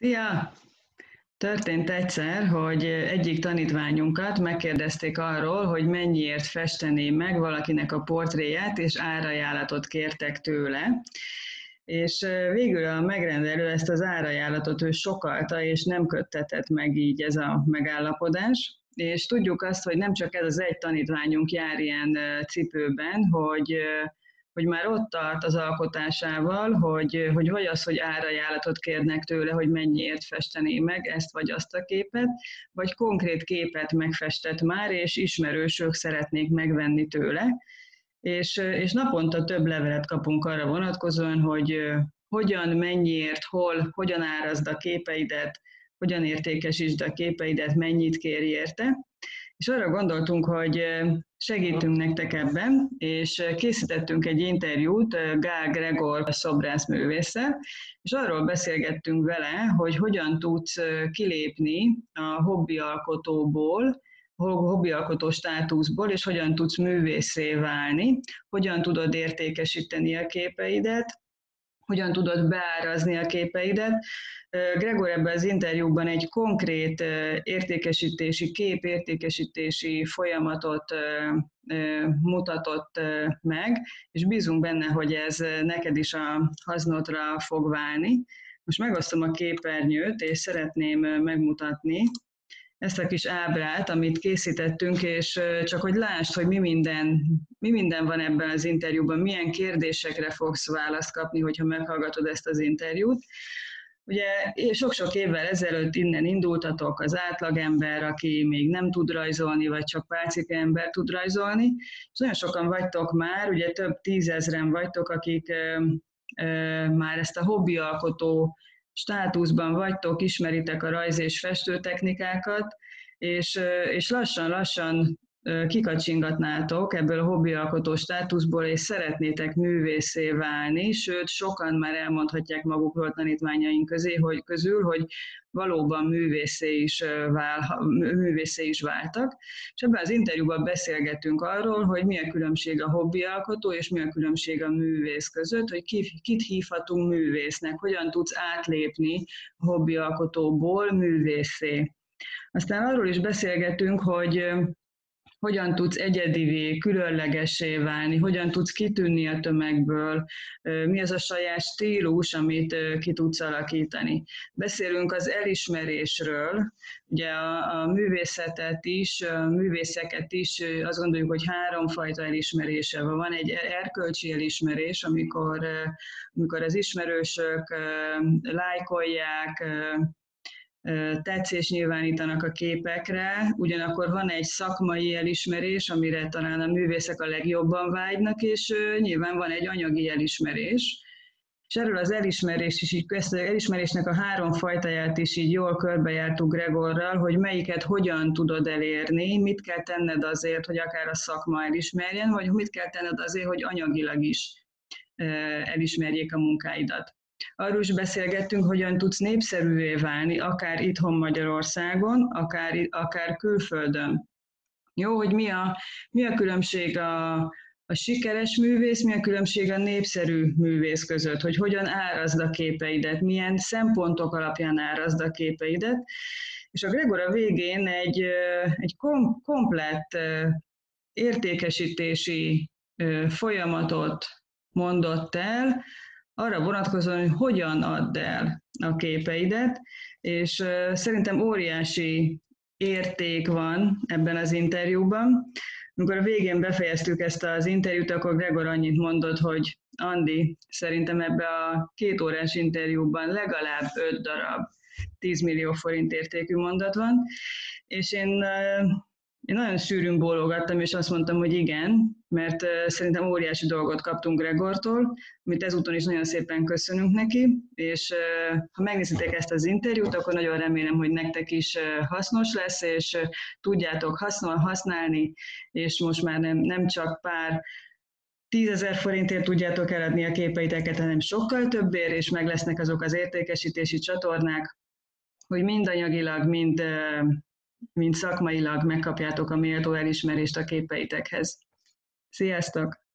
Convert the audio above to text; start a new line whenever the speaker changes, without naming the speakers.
Szia! Történt egyszer, hogy egyik tanítványunkat megkérdezték arról, hogy mennyiért festené meg valakinek a portréját, és árajánlatot kértek tőle. És végül a megrendelő ezt az árajánlatot ő sokalta, és nem köttetett meg így ez a megállapodás. És tudjuk azt, hogy nem csak ez az egy tanítványunk jár ilyen cipőben, hogy hogy már ott tart az alkotásával, hogy, hogy vagy az, hogy árajánlatot kérnek tőle, hogy mennyiért festené meg ezt vagy azt a képet, vagy konkrét képet megfestett már, és ismerősök szeretnék megvenni tőle. És, és naponta több levelet kapunk arra vonatkozóan, hogy hogyan, mennyiért, hol, hogyan árazd a képeidet, hogyan értékesítsd a képeidet, mennyit kér érte. És arra gondoltunk, hogy segítünk nektek ebben, és készítettünk egy interjút Gál Gregor szobrászművésszel, és arról beszélgettünk vele, hogy hogyan tudsz kilépni a hobbialkotóból, hobbialkotó státuszból, és hogyan tudsz művészé válni, hogyan tudod értékesíteni a képeidet, hogyan tudod beárazni a képeidet. Gregor ebben az interjúban egy konkrét értékesítési, képértékesítési folyamatot mutatott meg, és bízunk benne, hogy ez neked is a hasznodra fog válni. Most megosztom a képernyőt, és szeretném megmutatni ezt a kis ábrát, amit készítettünk, és csak hogy lásd, hogy mi minden, mi minden van ebben az interjúban, milyen kérdésekre fogsz választ kapni, hogyha meghallgatod ezt az interjút. Ugye sok-sok évvel ezelőtt innen indultatok az átlagember, aki még nem tud rajzolni, vagy csak pálcika ember tud rajzolni, és nagyon sokan vagytok már, ugye több tízezren vagytok, akik már ezt a hobbialkotó státuszban vagytok, ismeritek a rajz és festőtechnikákat, és, és lassan-lassan kikacsingatnátok ebből a hobbialkotó státuszból, és szeretnétek művészé válni, sőt, sokan már elmondhatják magukról tanítványaink közé, hogy, közül, hogy valóban művészé is, vál, művészé is váltak. És ebben az interjúban beszélgetünk arról, hogy mi a különbség a hobbialkotó és mi a különbség a művész között, hogy kit hívhatunk művésznek, hogyan tudsz átlépni a hobbialkotóból művészé. Aztán arról is beszélgetünk, hogy hogyan tudsz egyedivé, különlegessé válni, hogyan tudsz kitűnni a tömegből, mi az a saját stílus, amit ki tudsz alakítani. Beszélünk az elismerésről, ugye a, a művészetet is, a művészeket is azt gondoljuk, hogy háromfajta elismerése van. Van egy erkölcsi elismerés, amikor, amikor az ismerősök lájkolják, tetszés nyilvánítanak a képekre, ugyanakkor van egy szakmai elismerés, amire talán a művészek a legjobban vágynak, és nyilván van egy anyagi elismerés. És erről az elismerés is, így, ezt az elismerésnek a három fajtáját is így jól körbejártuk Gregorral, hogy melyiket hogyan tudod elérni, mit kell tenned azért, hogy akár a szakma elismerjen, vagy mit kell tenned azért, hogy anyagilag is elismerjék a munkáidat. Arról is beszélgettünk, hogyan tudsz népszerűvé válni, akár itthon Magyarországon, akár, akár külföldön. Jó, hogy mi a, mi a különbség a, a sikeres művész, mi a különbség a népszerű művész között, hogy hogyan árazd a képeidet, milyen szempontok alapján árazd a képeidet. És a Gregor a végén egy, egy kom, komplett értékesítési folyamatot mondott el, arra vonatkozóan, hogy hogyan add el a képeidet, és szerintem óriási érték van ebben az interjúban. Amikor a végén befejeztük ezt az interjút, akkor Gregor annyit mondott, hogy Andi, szerintem ebbe a két órás interjúban legalább öt darab 10 millió forint értékű mondat van, és én én nagyon sűrűn bólogattam, és azt mondtam, hogy igen, mert szerintem óriási dolgot kaptunk Gregortól, amit ezúton is nagyon szépen köszönünk neki, és ha megnézitek ezt az interjút, akkor nagyon remélem, hogy nektek is hasznos lesz, és tudjátok használ, használni, és most már nem, nem csak pár tízezer forintért tudjátok eladni a képeiteket, hanem sokkal többért, és meg lesznek azok az értékesítési csatornák, hogy mind anyagilag, mind mint szakmailag megkapjátok a méltó elismerést a képeitekhez. Sziasztok!